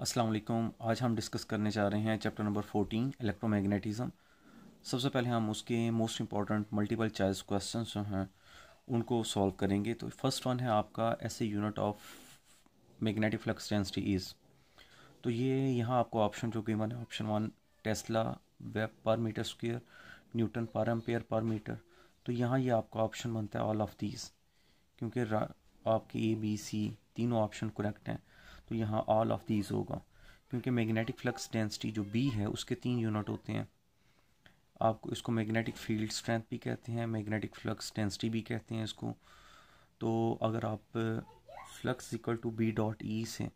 अस्सलाम वालेकुम। आज हम डिस्कस करने जा रहे हैं चैप्टर नंबर फोर्टीन, इलेक्ट्रोमैग्नेटिज्म। सबसे पहले हम उसके most important multiple choice question जो हैं, उनको सॉल्व करेंगे। तो फ़र्स्ट वन है आपका ऐसे unit of magnetic flux density is तो ये यहाँ आपको ऑप्शन जो गिवन है option one tesla weber per metre square newton per ampere per metre तो यहाँ ये आपका ऑप्शन बनता है ऑल ऑफ़ दीज क्योंकि आपके ए बी सी तीनों ऑप्शन करेक्ट हैं। तो यहाँ ऑल ऑफ़ दीज होगा। क्योंकि मैग्नेटिक फ्लक्स डेंसिटी जो बी है, उसके तीन यूनिट होते हैं। आपको इसको मैग्नेटिक फ़ील्ड स्ट्रेंथ भी कहते हैं मैग्नेटिक फ्लक्स डेंसिटी भी कहते हैं इसको। तो अगर आप flux equal to B dot E से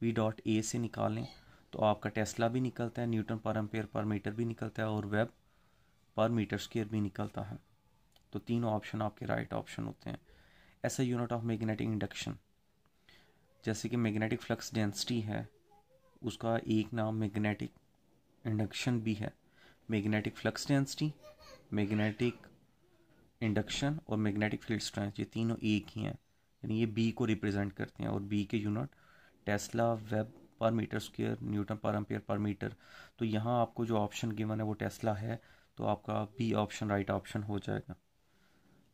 बी डॉट ए से निकालें तो आपका टेस्ला भी निकलता है न्यूटन पर एम्पेयर पर मीटर भी निकलता है, और वेब पर मीटर स्केयर भी निकलता है। तो तीनों ऑप्शन आपके राइट ऑप्शन होते हैं। ऐसा यूनिट ऑफ़ मैग्नेटिक इंडक्शन जैसे कि मैग्नेटिक फ्लक्स डेंसिटी है, उसका एक नाम मैग्नेटिक इंडक्शन भी है। Magnetic flux density magnetic induction और मैग्नेटिक फ़ील्ड स्ट्रेंथ ये तीनों एक ही हैं। यानी ये बी को रिप्रेजेंट करते हैं और बी के unit tesla weber per metre square newton per ampere per metre तो यहाँ आपको जो ऑप्शन गिवन है वो टेस्ला है तो आपका बी ऑप्शन राइट ऑप्शन हो जाएगा।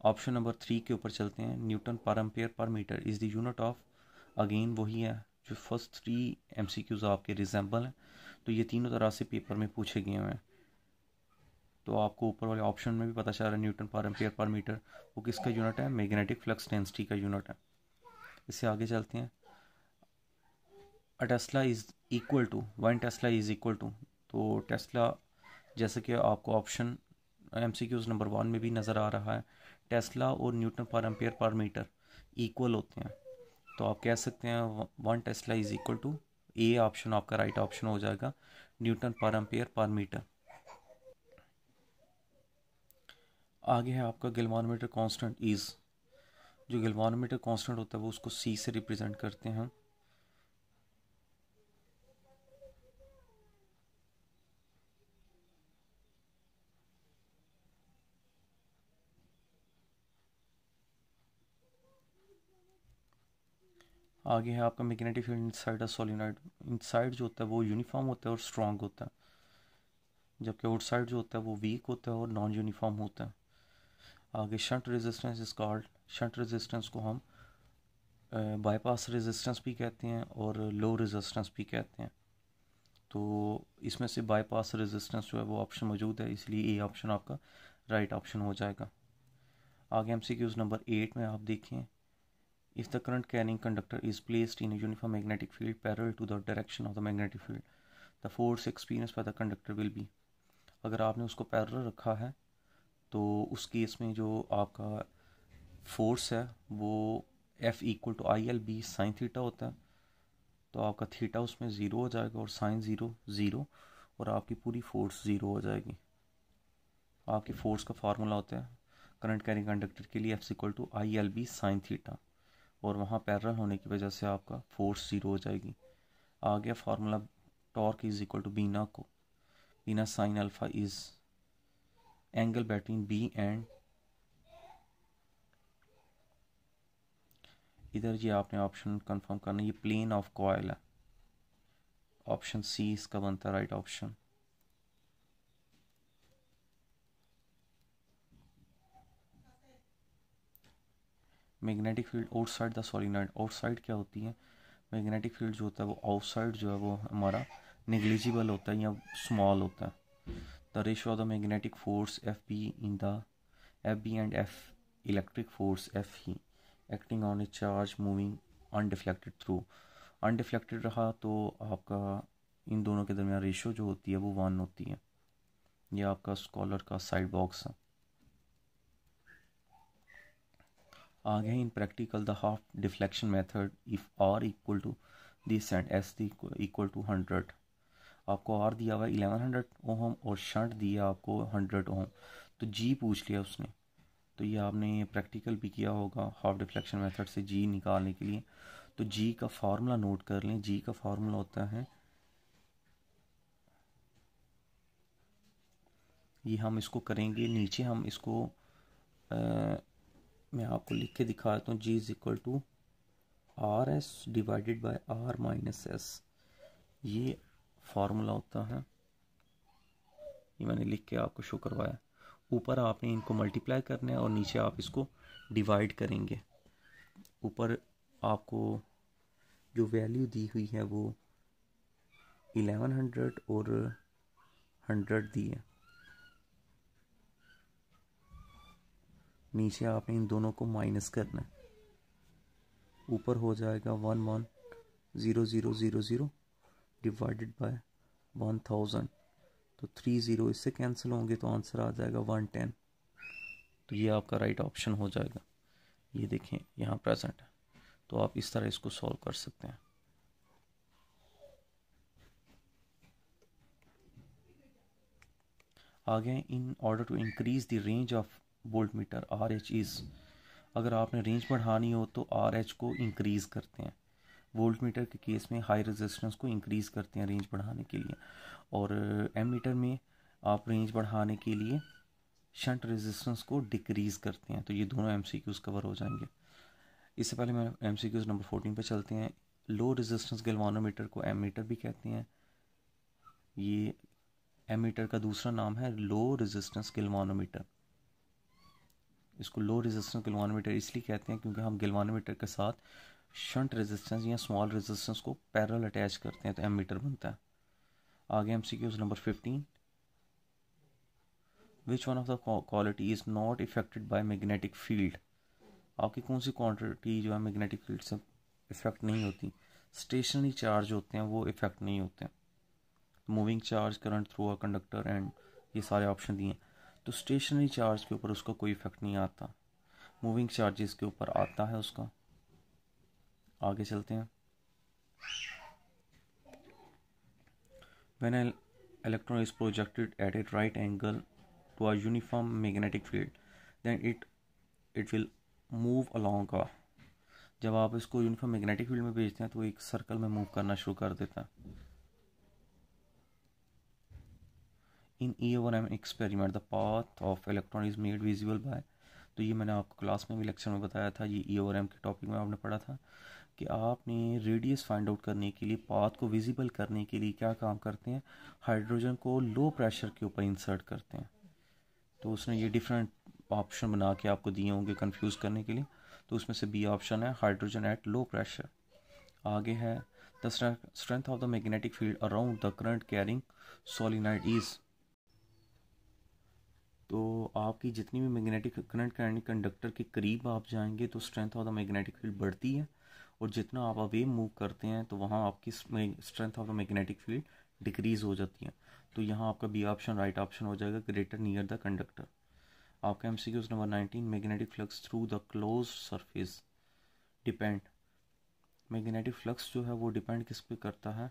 ऑप्शन नंबर थ्री के ऊपर चलते हैं। Newton per ampere per metre is the unit of again वही है, जो first three M C Qs आपके रिजेंबल हैं तो ये तीनों तरह से पेपर में पूछे गए हुए हैं। तो आपको ऊपर वाले ऑप्शन में भी पता चल रहा है, न्यूटन पर एम्पियर पर मीटर, वो किसका यूनिट है? मैग्नेटिक फ्लक्स डेंसिटी का यूनिट है। इससे आगे चलते हैं। A tesla is equal to one tesla is equal to तो टेस्ला जैसे कि आपको option M C Qs number one में भी नज़र आ रहा है टेस्ला और न्यूटन पर एम्पियर पर मीटर इक्वल होते हैं। तो आप कह सकते हैं one tesla is equal to A option आपका राइट right ऑप्शन हो जाएगा न्यूटन पर एम्पेयर पर मीटर आगे है आपका गिलवानोमीटर कांस्टेंट इज़ जो गिलवानोमीटर कांस्टेंट होता है, वो उसको सी से रिप्रेजेंट करते हैं। आगे है आपका magnetic field inside solenoid inside जो होता है वो यूनिफॉर्म होता है और स्ट्रॉन्ग होता है. जबकि आउटसाइड जो होता है वो वीक होता है और नॉन यूनिफॉर्म होता है. आगे shunt resistance is called shunt resistance को हम बाईपास रेजिस्टेंस भी कहते हैं और लो रेजिस्टेंस भी कहते हैं. तो इसमें से बाईपास रेजिस्टेंस जो है वो ऑप्शन मौजूद है, इसलिए ए ऑप्शन आपका राइट ऑप्शन हो जाएगा. आगे M C Qs number eight में आप देखें If the current carrying conductor is placed in a uniform magnetic field parallel to the direction of the magnetic field, the force experienced by the conductor will be अगर आपने उसको parallel रखा है तो उस केस में जो आपका फोर्स है वो F equal to I L B sine theta होता है तो आपका थीटा उसमें ज़ीरो हो जाएगा और साइन ज़ीरो ज़ीरो और आपकी पूरी फोर्स ज़ीरो हो जाएगी आपकी फोर्स का फार्मूला होता है करंट कैरिंग कंडक्टर के लिए F equal to I L B sine theta और वहाँ पैरल होने की वजह से आपका फोर्स ज़ीरो हो जाएगी। आ गया formula torque is equal to BINA को। BINA sine alpha is angle between B and इधर ये आपने ऑप्शन कंफर्म करना, ये प्लेन ऑफ़ कॉयल है। ऑप्शन सी इसका बनता है right option. Magnetic field outside the solenoid outside क्या होती है? मैग्नेटिक फ़ील्ड जो होता है वो आउटसाइड जो है वो हमारा निगलिजिबल होता है या स्मॉल होता है। The ratio of the magnetic force F B in the F B and F electric force F he acting on a charge moving undeflected through undeflected रहा तो आपका इन दोनों के दरमियान रेशो जो होती है वो वन होती है। यह आपका स्कॉलर का साइड बॉक्स है। आगे in practical the half deflection method if R equal to this and S equal to hundred आपको आर दिया हुआ इलेवन हंड्रेड ओहम और शंट दिया आपको हंड्रेड ओहम। तो जी पूछ लिया उसने। तो ये आपने प्रैक्टिकल भी किया होगा हाफ़ डिफ्लेक्शन मेथड से जी निकालने के लिए। तो जी का फार्मूला नोट कर लें। जी का फार्मूला होता है ये हम इसको करेंगे नीचे हम इसको आ, मैं आपको लिख के दिखा दिखाता हूँ G is equal to R S divided by R minus S ये फार्मूला होता है। ये मैंने लिख के आपको शो करवाया। ऊपर आपने इनको मल्टीप्लाई करना है और नीचे आप इसको डिवाइड करेंगे। ऊपर आपको जो वैल्यू दी हुई है वो इलेवन हंड्रेड और हंड्रेड दी है। नीचे आपने इन दोनों को माइनस करना है। ऊपर हो जाएगा one one zero zero zero zero divided by one thousand तो थ्री ज़ीरो इससे कैंसिल होंगे तो आंसर आ जाएगा वन टेन तो ये आपका राइट ऑप्शन हो जाएगा। ये देखें, यहाँ प्रेजेंट है। तो आप इस तरह इसको सॉल्व कर सकते हैं। आगे in order to increase the range of voltmeter R H is अगर आपने रेंज बढ़ानी हो तो आर एच को इंक्रीज़ करते हैं। वोल्ट मीटर के केस में हाई रेजिस्टेंस को इंक्रीज़ करते हैं रेंज बढ़ाने के लिए। और एम मीटर में आप रेंज बढ़ाने के लिए शंट रेजिस्टेंस को डिक्रीज़ करते हैं। तो ये दोनों एम सी क्यूज़ कवर हो जाएँगे। इससे पहले मैं M C Qs number fourteen पर चलते हैं। लो रेजिस्टेंस गलवानोमीटर को एम मीटर भी कहते हैं। ये एम मीटर का दूसरा नाम है लो रेजिस्टेंस गिलवानोमीटर इसको लो रेजिस्टेंस गिलवानोमीटर इसलिए कहते हैं क्योंकि हम गिलवानोमीटर के साथ शंट रेजिस्टेंस या स्मॉल रेजिस्टेंस को पैरल अटैच करते हैं तो एम मीटर बनता है। आगे M C Qs number fifteen which one of the quality is not affected by magnetic field आपकी कौन सी क्वांटिटी जो है मैग्नेटिक फ़ील्ड से इफ़ेक्ट नहीं होती? स्टेशनरी चार्ज होते हैं, वो इफ़ेक्ट नहीं होते। Moving charge current through a conductor and ये सारे ऑप्शन दिए तो स्टेशनरी चार्ज के ऊपर उसका कोई इफ़ेक्ट नहीं आता। मूविंग चार्जेस के ऊपर आता है उसका। आगे चलते हैं। When an electron is projected at a right angle to a uniform magnetic field, then it it will move along जब आप इसको यूनिफॉर्म मैग्नेटिक फ़ील्ड में भेजते हैं तो एक सर्कल में मूव करना शुरू कर देता है। In E over M experiment the path of electron is made visible by तो ये मैंने आपको क्लास में भी लेक्चर में बताया था, ये ई ओवर एम के टॉपिक में आपने पढ़ा था, कि आपने रेडियस फाइंड आउट करने के लिए पाथ को विजिबल करने के लिए क्या काम करते हैं? हाइड्रोजन को लो प्रेशर के ऊपर इंसर्ट करते हैं। तो उसने ये डिफरेंट ऑप्शन बना के आपको दिए होंगे कंफ्यूज करने के लिए तो उसमें से बी ऑप्शन है हाइड्रोजन एट लो प्रेशर आगे है the strength of the magnetic field around the current carrying solenoid is तो आपकी जितनी भी मैग्नेटिक करंट कैरिंग कंडक्टर के करीब आप जाएँगे तो strength of the magnetic field बढ़ती है। और जितना आप अवे मूव करते हैं तो वहाँ आपकी strength of the magnetic field decrease हो जाती है। तो यहाँ आपका बी ऑप्शन राइट ऑप्शन हो जाएगा ग्रेटर नियर द कंडक्टर आपका M C number nineteen magnetic flux through the close surface depend magnetic flux जो है, वो डिपेंड किस पे करता है?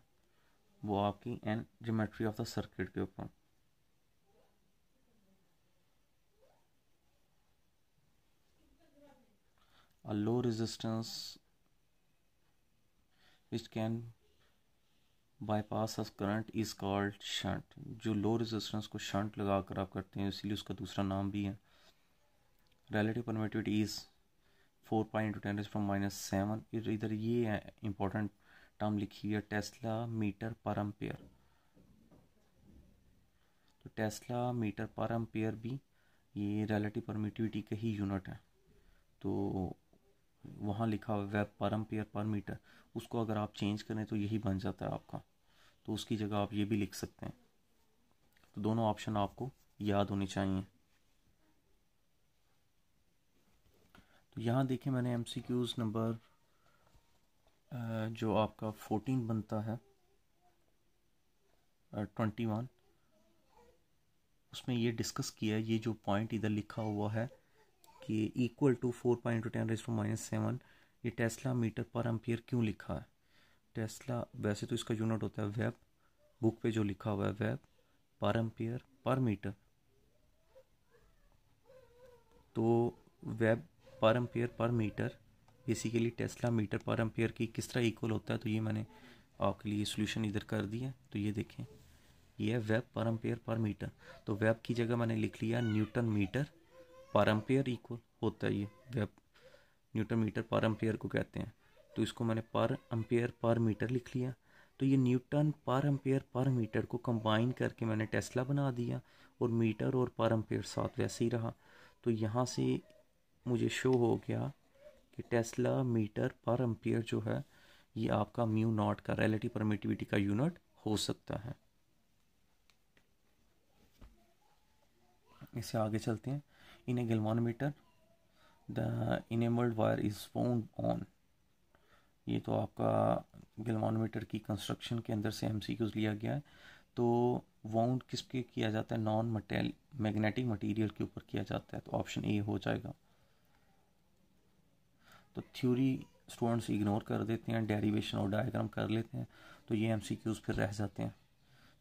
वो आपकी an geometry of the circuit के ऊपर। A low resistance which can bypass as current is called shunt. जो लो रेजिस्टेंस को शंट लगा कर आप करते हैं, इसीलिए उसका दूसरा नाम भी है। Relative permittivity is four pi into ten from minus seven इधर ये इंपॉर्टेंट टर्म लिखी है टेस्ला मीटर पर अम्पेयर तो टेस्ला मीटर पर अम्पेयर भी ये रिलेटिव परमिटिविटी का ही यूनिट है। तो वहाँ लिखा हुआ weber per ampere per metre. उसको अगर आप चेंज करें तो यही बन जाता है आपका। तो उसकी जगह आप ये भी लिख सकते हैं। तो दोनों ऑप्शन आपको याद होने चाहिए। तो यहाँ देखिए मैंने एम नंबर जो आपका फोर्टीन बनता है ट्वेंटी वन उसमें ये डिस्कस किया है, ये जो पॉइंट इधर लिखा हुआ है कि equal to four point ten raise to minus seven ये टेस्ला मीटर पर एम्पियर क्यों लिखा है? टेस्ला वैसे तो इसका यूनिट होता है वेब बुक पे जो लिखा हुआ है weber per ampere per metre तो web per ampere per metre basically tesla metre per ampere की किस तरह इक्वल होता है तो ये मैंने आपके लिए सोल्यूशन इधर कर दिया तो ये देखें। ये है weber per ampere per metre तो वेब की जगह मैंने लिख लिया newton metre per ampere equal होता है ये web newton metre per ampere को कहते हैं तो इसको मैंने पर एम्पेयर पर मीटर लिख लिया। तो ये न्यूटन पर एम्पेयर पर मीटर को कंबाइन करके मैंने टेस्ला बना दिया और मीटर और पर एम्पेयर साथ वैसे ही रहा। तो यहाँ से मुझे शो हो गया कि टेस्ला मीटर पर एम्पेयर जो है, ये आपका म्यू नॉट का रिलेटिव परमिटिविटी का यूनिट हो सकता है। इससे आगे चलते हैं। In a galvanometer the enamelled wire is found on ये तो आपका गलवानोमीटर की कंस्ट्रक्शन के अंदर से एम लिया गया है। तो वाउंड किस पे किया जाता है? नॉन मटेल मैग्नेटिक मटेरियल के ऊपर किया जाता है। तो ऑप्शन ए हो जाएगा। तो थ्योरी स्टूडेंट्स इग्नोर कर देते हैं डेरिवेशन और डायग्राम कर लेते हैं। तो ये एम फिर रह जाते हैं।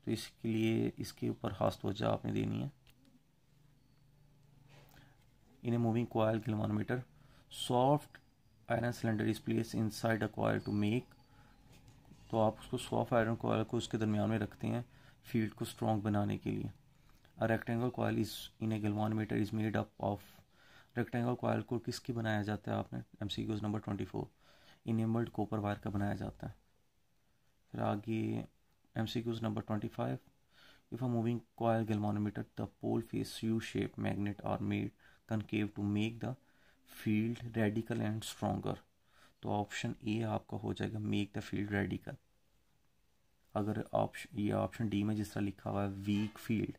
तो इसके लिए, इसके ऊपर खास तवज्जो आपने देनी है। In a moving coil galvanometer, soft iron cylinder is placed inside a coil to make तो आप उसको सॉफ्ट आयरन कोयल को उसके दरमियान में रखते हैं फ़ील्ड को स्ट्रॉन्ग बनाने के लिए। A rectangle coil is in a galvanometer is made up of rectangle coil को किसकी बनाया जाता है आपने? M C Qs number twenty four enamelled copper wire का बनाया जाता है। फिर आगे M C Qs number twenty five if a moving coil galvanometer the pole face U shape magnet are made concave to make the field radical and stronger तो option A आपका हो जाएगा मेक द फ़ील्ड रेडिकल अगर option ये option D में जिस तरह लिखा हुआ है वीक फ़ील्ड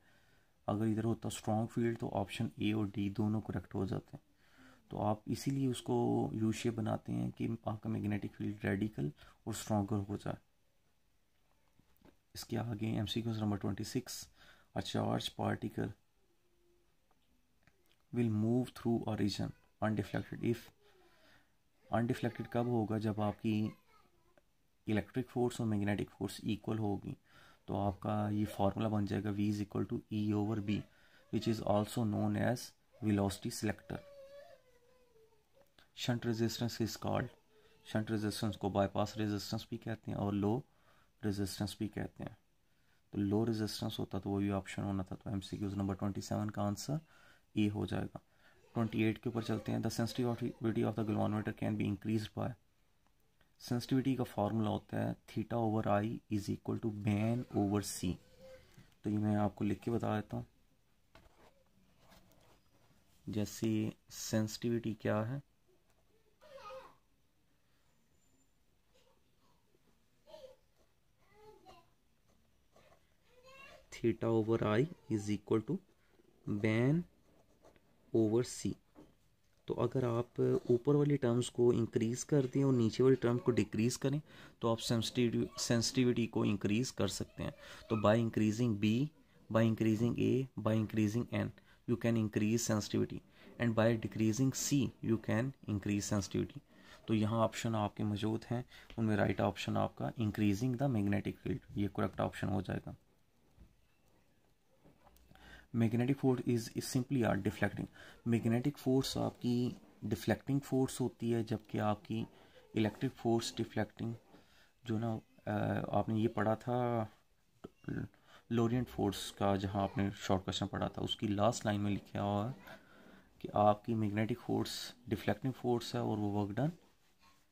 अगर इधर होता स्ट्रॉन्ग फ़ील्ड तो ऑप्शन ए और डी दोनों करेक्ट हो जाते हैं. तो आप इसीलिए उसको यू बनाते हैं कि आपका मैग्नेटिक फ़ील्ड रेडिकल और स्ट्रॉन्गर हो जाए. इसके आगे M C number twenty six a charge particle will move through origin undeflected if undeflected कब होगा? जब आपकी इलेक्ट्रिक फोर्स और मैग्नेटिक फोर्स इक्वल होगी तो आपका ये फार्मूला बन जाएगा V is equal to E over B which is also known as velocity selector shunt resistance is called shunt resistance को बाईपास रेजिस्टेंस भी कहते हैं और लो रेजिस्टेंस भी कहते हैं। तो लो रेजिस्टेंस होता तो वही ऑप्शन होना था तो M C Qs number twenty seven का आंसर ए हो जाएगा। ट्वेंटी एट के ऊपर चलते हैं। The sensitivity of the galvanometer can be increase by sensitivity का फार्मूला होता है theta over I is equal to ban over C तो ये मैं आपको लिख के बता देता हूँ। जैसे सेंसिटिविटी क्या है? Theta over I is equal to ban over C तो अगर आप ऊपर वाली टर्म्स को इंक्रीज़ कर दें और नीचे वाली टर्म को डिक्रीज़ करें तो आप सेंसिटिविटी को इंक्रीज़ कर सकते हैं। तो by increasing B by increasing A by increasing N you can increase sensitivity and by decreasing C you can increase sensitivity तो यहाँ ऑप्शन आपके मौजूद हैं। उनमें राइट ऑप्शन आपका इंक्रीजिंग द मैग्नेटिक फ़ील्ड ये करेक्ट ऑप्शन हो जाएगा। Magnetic force is simply are deflecting magnetic force आपकी डिफ्लेक्टिंग फोर्स होती है, जबकि आपकी इलेक्ट्रिक फोर्स डिफ्लेक्टिंग जो ना आपने ये पढ़ा था लोरियंट फोर्स का जहाँ आपने शॉर्ट क्वेश्चन पढ़ा था, उसकी लास्ट लाइन में लिखा हुआ है कि आपकी मैग्नेटिक फोर्स डिफ्लेक्टिंग फोर्स है और वो वर्क डन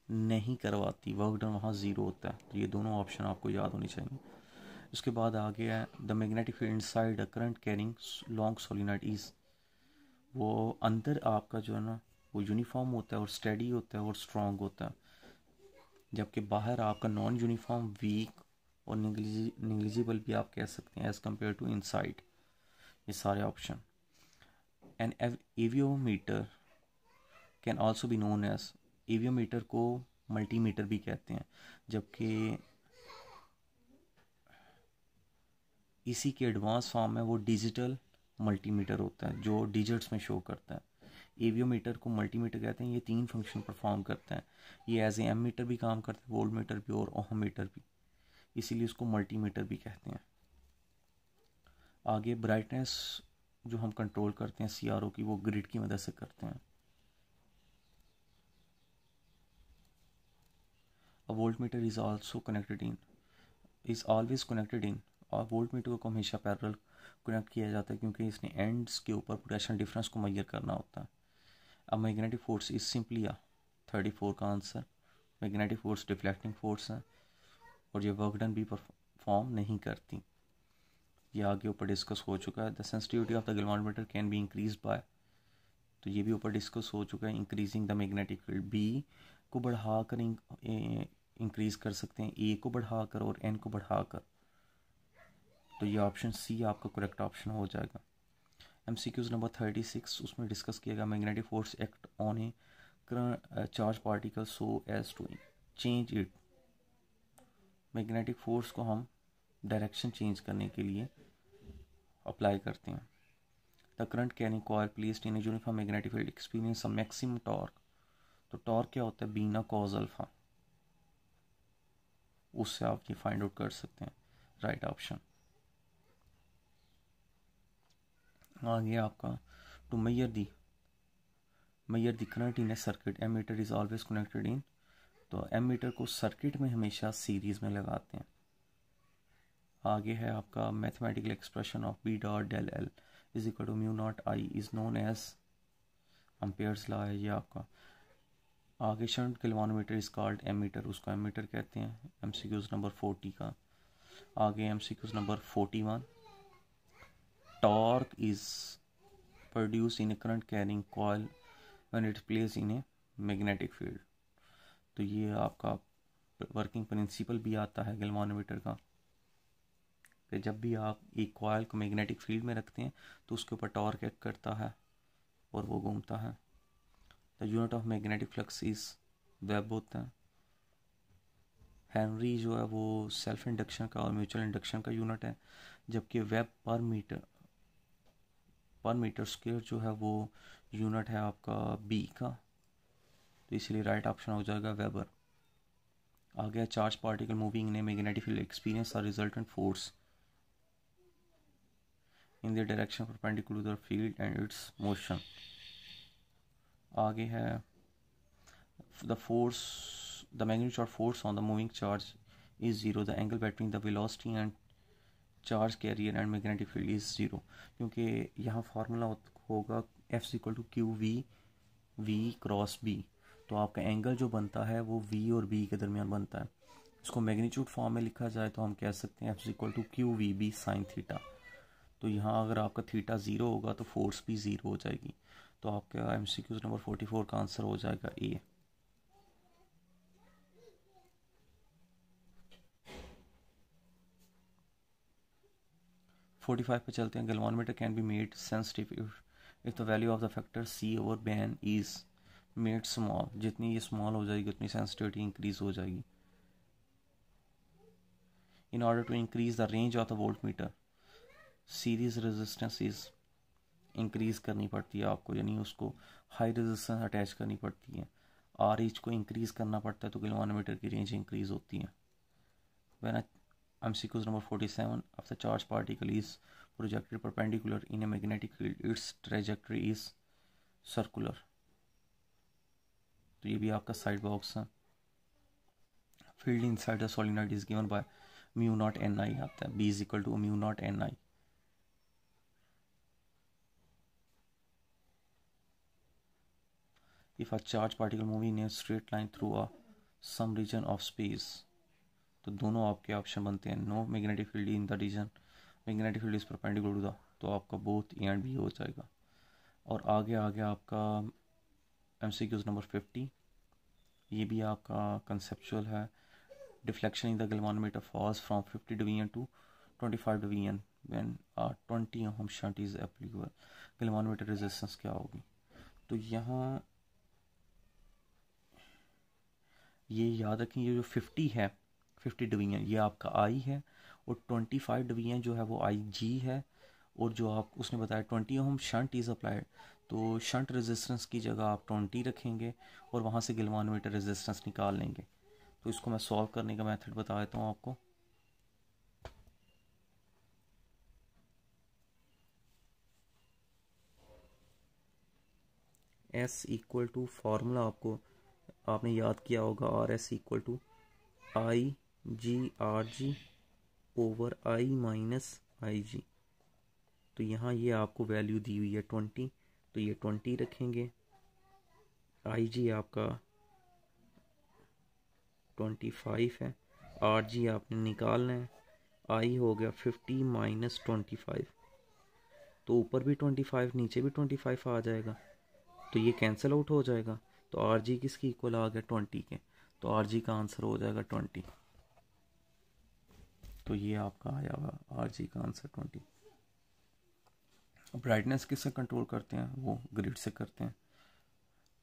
नहीं करवाती वर्क डन वहाँ ज़ीरो होता है। तो ये दोनों ऑप्शन आपको याद होनी चाहिए। उसके बाद आ गया है the magnetic field inside a current carrying long solenoid is वो अंदर आपका जो है ना, वो यूनिफॉर्म होता है और स्टडी होता है और स्ट्रॉन्ग होता है। जबकि बाहर आपका नॉन यूनिफॉर्म वीक और निगलिजिबल भी आप कह सकते हैं एज़ कंपेयर टू इनसाइड ये सारे option an avometer can also be known as avometer को मल्टीमीटर भी कहते हैं। जबकि इसी के एडवांस फॉर्म में वो डिजिटल मल्टीमीटर होता है, जो डिजिट्स में शो करता है। एवियोमीटर को मल्टीमीटर कहते हैं, ये तीन फ़ंक्शन परफॉर्म करते हैं। ये एज ए एम मीटर भी काम करता है वोल्ट मीटर भी और ओहम मीटर भी। इसीलिए उसको मल्टीमीटर भी कहते हैं। आगे ब्राइटनेस जो हम कंट्रोल करते हैं सीआरओ की, वो ग्रिड की मदद से करते हैं। A voltmeter is also connected in, is always connected in और वोल्ट मीटर को हमेशा पैरल कनेक्ट किया जाता है क्योंकि इसने एंड्स के ऊपर पोटेंशियल डिफरेंस को मैयर करना होता है। अब magnetic force is simply uh thirty four का answer magnetic force deflecting force है और ये वर्क डन भी परफॉर्म नहीं करती। ये आगे ऊपर डिस्कस हो चुका है। The sensitivity of the galvanometer can be increase by तो ये भी ऊपर डिस्कस हो चुका है। Increasing the magnetic field B को बढ़ा कर इंक्रीज कर सकते हैं। ए को बढ़ाकर और एन को बढ़ाकर। तो ये ऑप्शन सी आपका करेक्ट ऑप्शन हो जाएगा। M C Qs number thirty six उसमें डिस्कस किया गया magnetic force act on a charge particle so as to change it magnetic force को हम डायरेक्शन चेंज करने के लिए अप्लाई करते हैं। The current carrying coil placed in uniform magnetic field experience a maximum torque तो टॉर्क क्या होता है? बीना कॉज अल्फ़ा उससे आप ये फाइंड आउट कर सकते हैं। राइट ऑप्शन आगे आपका। To measure the. Measure the current in a circuit ammeter is always connected in तो एम मीटर को सर्किट में हमेशा सीरीज़ में लगाते हैं। आगे है आपका mathematical expression of B dot del L is equal to mu naught I is known as Ampere's law है ये आपका। आगे shunt galvanometer is called metre उसको एम मीटर कहते हैं। M C Qs number forty का। आगे M C Qs number forty one torque is produce in a current carrying coil when it place in a magnetic field तो ये आपका working principle भी आता है गलवानोमीटर का, कि जब भी आप एक कॉयल को मैग्नेटिक फ़ील्ड में रखते हैं तो उसके ऊपर टॉर्क एक्ट करता है और वो घूमता है। The unit of magnetic flux is web होता है। हेनरी जो है वो सेल्फ इंडक्शन का और म्यूचुअल इंडक्शन का यूनिट है, जबकि वेब पर मीटर पर मीटर स्क्वेयर जो है वो यूनिट है आपका बी का। तो इसलिए राइट ऑप्शन हो जाएगा वेबर आ गया चार्ज पार्टिकल मूविंग ने मैग्नेटिक फ़ील्ड एक्सपीरियंस और resultant force in the direction perpendicular field and its motion आगे है the force the magnitude of force on the moving charge is zero the angle between the velocity and charge carrier and magnetic field is zero क्योंकि यहाँ formula होगा F equal to Q V V cross B तो आपका angle जो बनता है वो V और बी के दरमियान बनता है। इसको मैग्नीट्यूड फॉर्म में लिखा जाए तो हम कह सकते हैं F equal to Q V B sine theta तो यहाँ अगर आपका थीटा ज़ीरो होगा तो फोर्स भी ज़ीरो हो जाएगी। तो आपका M C Qs number forty four का आंसर हो जाएगा ए फोर्टी फाइव पे चलते हैं। Galvanometer can be made sensitive if the value of the factor C over ban is made small जितनी ये स्मॉल हो जाएगी, उतनी सेंसिटिविटी इंक्रीज हो जाएगी। In order to increase the range of the voltmeter series resistance is increase करनी पड़ती है आपको, यानी उसको हाई रेजिस्टेंस अटैच करनी पड़ती है। आर एच को इंक्रीज़ करना पड़ता है तो किलोमीटर की रेंज इंक्रीज़ होती है। When M C Qs number forty seven of the charge particle is projected perpendicular in a magnetic field its trajectory is circular तो ये भी आपका साइड बॉक्स है। Field inside the solenoid is given by mu naught N I आता है। B is equal to mu naught N I a charge particle moving in a straight line through a some region of space तो दोनों आपके option बनते हैं. No magnetic field in the region magnetic field is perpendicular to the तो आपका both A and B हो जाएगा. और आगे आगे आपका M C Qs number fifty ये भी आपका कंसेप्चुअल है. Deflection in the galvanometer falls from fifty division to twenty five division when twenty ohm shunt is applicable galvanometer resistance क्या होगी? तो यहाँ ये याद रखें, ये जो फिफ्टी है फिफ्टी डिवीज़न ये आपका आई है और ट्वेंटी फाइव डिवीज़न जो है वो आई जी है और जो आप, उसने बताया twenty ohm shunt is applied तो शंट रेजिस्टेंस की जगह आप ट्वेंटी रखेंगे और वहाँ से गिलवानोमीटर रेजिस्टेंस निकाल लेंगे। तो इसको मैं सॉल्व करने का मेथड बता देता हूँ आपको। एस इक्वल टू फार्मूला आपको, आपने याद किया होगा R S equal to I G, R G over I minus I G तो यहाँ ये आपको वैल्यू दी हुई है ट्वेंटी तो ये ट्वेंटी रखेंगे। आई जी आपका ट्वेंटी फाइव है। आर जी आपने निकालना है। आई हो गया फिफ्टी माइनस ट्वेंटी फाइव तो ऊपर भी ट्वेंटी फाइव नीचे भी ट्वेंटी फाइव आ जाएगा। तो ये कैंसिल आउट हो जाएगा। तो आर जी किसकी इक्वल आ गया ट्वेंटी के। तो आर जी का आंसर हो जाएगा ट्वेंटी तो ये आपका आया हुआ आर जी का आंसर ट्वेंटी ब्राइटनेस किससे कंट्रोल करते हैं? वो ग्रिड से करते हैं.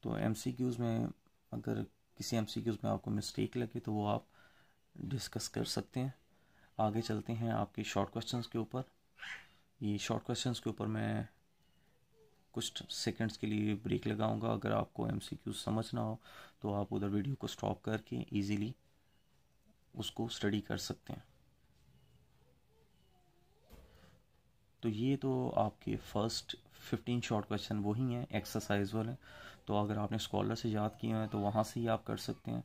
तो एम सी क्यूज़ में अगर किसी एम सी क्यूज़ में आपको मिस्टेक लगे तो वो आप डिस्कस कर सकते हैं. आगे चलते हैं आपके शॉर्ट क्वेश्चंस के ऊपर. ये शॉर्ट क्वेश्चंस के ऊपर मैं कुछ सेकंड्स के लिए ब्रेक लगाऊँगा. अगर आपको एम सी समझ ना हो तो आप उधर वीडियो को स्टॉप करके इजीली उसको स्टडी कर सकते हैं. तो ये तो आपके फ़र्स्ट फिफ्टीन शॉर्ट क्वेश्चन वही हैं एक्सरसाइज वाले। तो अगर आपने स्कॉलर से याद किए हैं तो वहाँ से ही आप कर सकते हैं।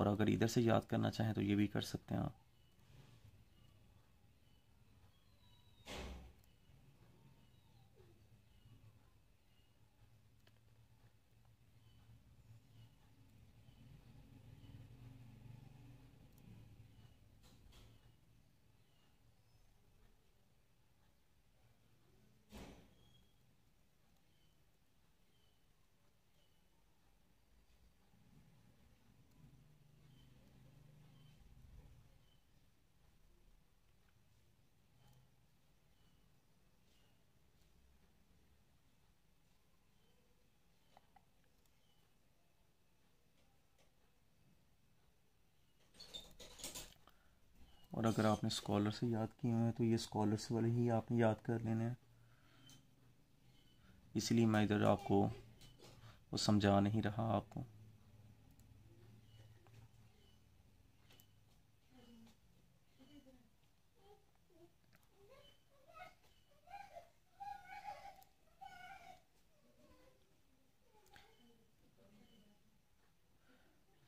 और अगर इधर से याद करना चाहें तो ये भी कर सकते हैं आप। और अगर आपने स्कॉलर से याद किए हुए हैं तो ये स्कॉलर से वाले ही आपने याद कर लेने हैं। इसलिए मैं इधर आपको, वो समझा नहीं रहा आपको।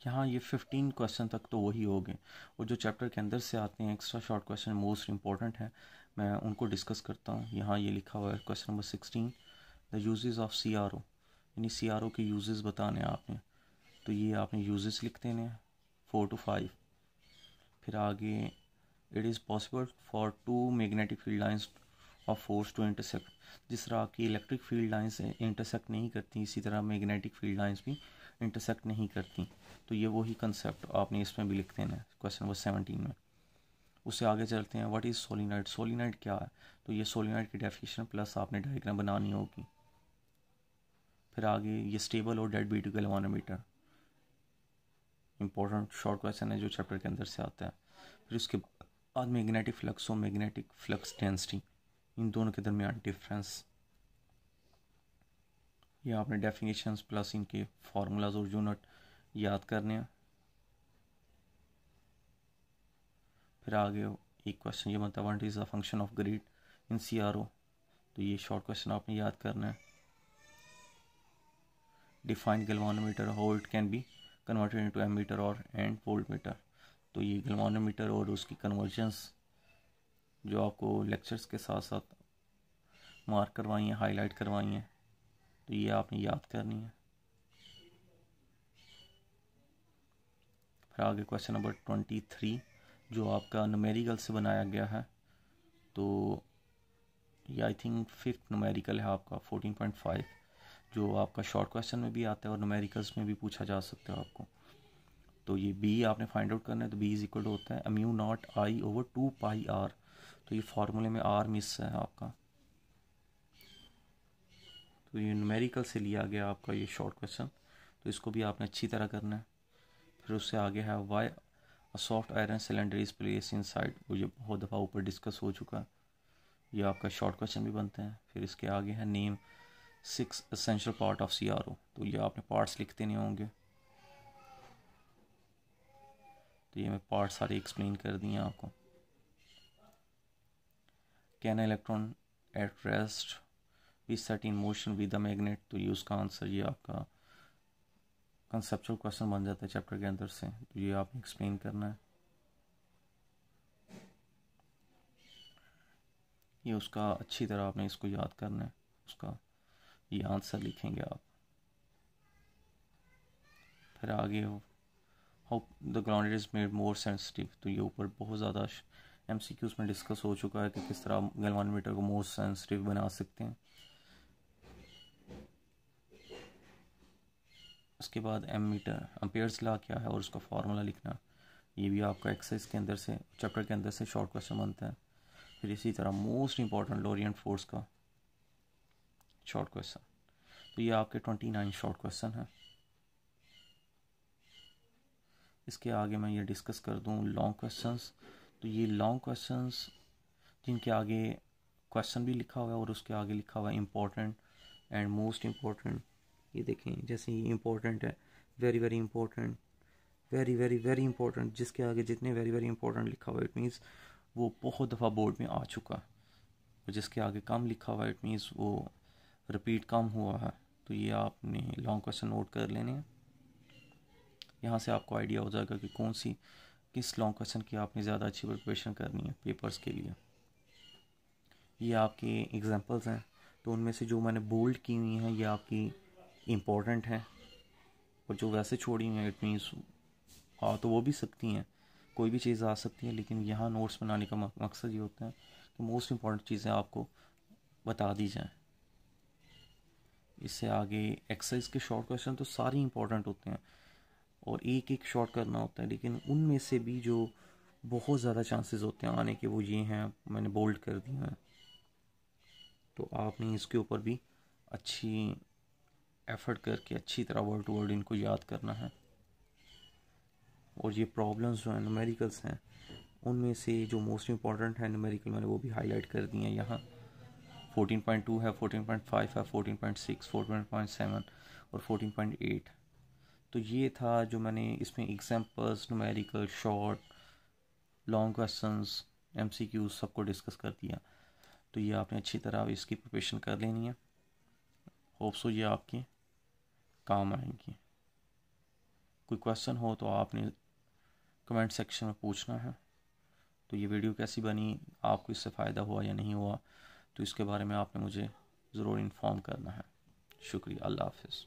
यहाँ ये फिफ्टीन क्वेश्चन तक तो वही हो गए। और जो चैप्टर के अंदर से आते हैं extra short question most important है, मैं उनको डिस्कस करता हूँ। यहाँ ये लिखा हुआ है question number sixteen the uses of C R O यानी सी आर ओ के यूजेस बताने आपने। तो ये आपने यूजेस लिख देने हैं फोर टू फाइव फिर आगे it is possible for two magnetic field lines of force to intersect जिस तरह आपकी इलेक्ट्रिक फ़ील्ड लाइन्स इंटरसेक्ट नहीं करती, इसी तरह मैग्नेटिक फ़ील्ड लाइन्स भी इंटरसेक्ट नहीं करती। तो ये वही कंसेप्ट आपने इसमें भी लिख देना है क्वेश्चन नंबर सेवनटीन में। उससे आगे चलते हैं व्हाट इज़ सोलिनाइड सोलिनाइड क्या है? तो ये सोलिनाइड की डेफिनेशन प्लस आपने डायग्राम बनानी होगी। फिर आगे ये स्टेबल और dead Bittu galvanometer important short question है जो चैप्टर के अंदर से आता है। फिर उसके बाद मैग्नेटिक फ्लक्स और मैग्नेटिक फ्लक्स डेंसिटी इन दोनों के दरमियान डिफरेंस ये आपने डेफिनेशन प्लस इनके फार्मूलाज और यूनिट याद करने हैं। फिर आगे एक क्वेश्चन ये मतलब one is a function of grid in C R O तो ये शॉर्ट क्वेश्चन आपने याद करना है। Define galvanometer how it can be converted into ammeter और एंड वोल्ट मीटर तो ये गलवानोमीटर और उसकी कन्वर्जन्स जो आपको लेक्चर्स के साथ साथ मार्क करवाई हैं हाईलाइट करवाई हैं। तो ये आपने याद करनी है। फिर आगे क्वेश्चन नंबर ट्वेंटी थ्री जो आपका नमेरिकल से बनाया गया है तो ये आई थिंक फिफ्थ नमेरिकल है आपका फोर्टीन पॉइंट फाइव जो आपका शॉर्ट क्वेश्चन में भी आता है और नमेरिकल्स में भी पूछा जा सकता है आपको। तो ये बी आपने फाइंड आउट करना है तो बी इज़ इक्वल होता है mu naught I over two pi R तो ये फार्मूले में आर मिस है आपका। तो ये न्यूमेरिकल से लिया गया आपका ये शॉर्ट क्वेश्चन तो इसको भी आपने अच्छी तरह करना है। फिर उससे आगे है why a soft iron cylinder is place inside वो ये बहुत दफ़ा ऊपर डिस्कस हो चुका है। ये आपका शॉर्ट क्वेश्चन भी बनते हैं। फिर इसके आगे है name six essential part of C R O तो ये आपने पार्ट्स लिखते नहीं होंगे। तो ये मैं पार्ट सारे एक्सप्लेन कर दिए आपको। Can electron at rest be set in motion with the magnet तो ये उसका आंसर ये आपका कंसेप्चुअल क्वेश्चन बन जाता है चैप्टर के अंदर से। तो ये आपने एक्सप्लेन करना है। ये उसका अच्छी तरह आपने इसको याद करना है। उसका ये आंसर लिखेंगे आप। फिर आगे हो। How the ground is made more sensitive तो ये ऊपर बहुत ज़्यादा एम सी क्यूज़ में डिस्कस हो चुका है कि किस तरह गलवान मीटर को मोर सेंसिटिव बना सकते हैं। उसके बाद एम मीटर अम्पेयर्स ला क्या है और उसका फार्मूला लिखना। ये भी आपका एक्सरसाइज के अंदर से चैप्टर के अंदर से शॉर्ट क्वेश्चन बनता है। फिर इसी तरह मोस्ट इंपॉर्टेंट लोरियन फोर्स का शॉर्ट क्वेश्चन तो ये आपके ट्वेंटी नाइन शॉर्ट क्वेश्चन हैं। इसके आगे मैं ये डिस्कस कर दूँ लॉन्ग क्वेश्चंस तो ये लॉन्ग क्वेश्चंस जिनके आगे क्वेश्चन भी लिखा हुआ है और उसके आगे लिखा हुआ है इम्पोर्टेंट एंड मोस्ट इम्पोर्टेंट ये देखें, जैसे ये इम्पोर्टेंट है very very important very very very important जिसके आगे जितने वेरी वेरी इंपॉर्टेंट लिखा हुआ इट मीन्स वो बहुत दफ़ा बोर्ड में आ चुका। और जिसके आगे कम लिखा हुआ इट मीन्स वो रिपीट कम हुआ है। तो ये आपने लॉन्ग क्वेश्चन नोट कर लेने हैं। यहाँ से आपको आइडिया हो जाएगा कि कौन सी, किस लॉन्ग क्वेश्चन की आपने ज़्यादा अच्छी प्रिपरेशन करनी है पेपर्स के लिए। ये आपके एग्जांपल्स हैं। तो उनमें से जो मैंने बोल्ड की हुई हैं, ये आपकी इम्पोर्टेंट हैं। और जो वैसे छोड़ी हुई हैं इट मीन्स आ तो वो भी सकती हैं। कोई भी चीज़ आ सकती है, लेकिन यहाँ नोट्स बनाने का मकसद ये होता है कि मोस्ट इंपॉर्टेंट चीज़ें आपको बता दी जाएँ। इससे आगे एक्सरसाइज के शॉर्ट क्वेश्चन तो सारे इंपॉर्टेंट होते हैं, और एक एक शॉर्ट करना होता है, लेकिन उनमें से भी जो बहुत ज़्यादा चांसेस होते हैं आने के, वो ये हैं, मैंने बोल्ड कर दिया है। तो आपने इसके ऊपर भी अच्छी एफर्ट करके अच्छी तरह वर्ड टू वर्ड इनको याद करना है। और ये प्रॉब्लम्स जो हैं नुमेरिकल्स हैं, उनमें से जो मोस्ट इंपॉर्टेंट है नुमेरिकल मैंने वो भी हाईलाइट कर दिए हैं यहाँ। 14.2 है 14.5 है 14.6 14.7 और 14.8 तो ये था जो मैंने इसमें examples numerical short long questions MCQs सबको डिस्कस कर दिया। तो ये आपने अच्छी तरह इसकी प्रिपरेशन कर लेनी है। होप्सो ये आपकी काम आएँगी। कोई क्वेश्चन हो तो आपने कमेंट सेक्शन में पूछना है। तो ये वीडियो कैसी बनी, आपको इससे फ़ायदा हुआ या नहीं हुआ तो इसके बारे में आपने मुझे ज़रूर इन्फॉर्म करना है। शुक्रिया, अल्लाह हाफिज़।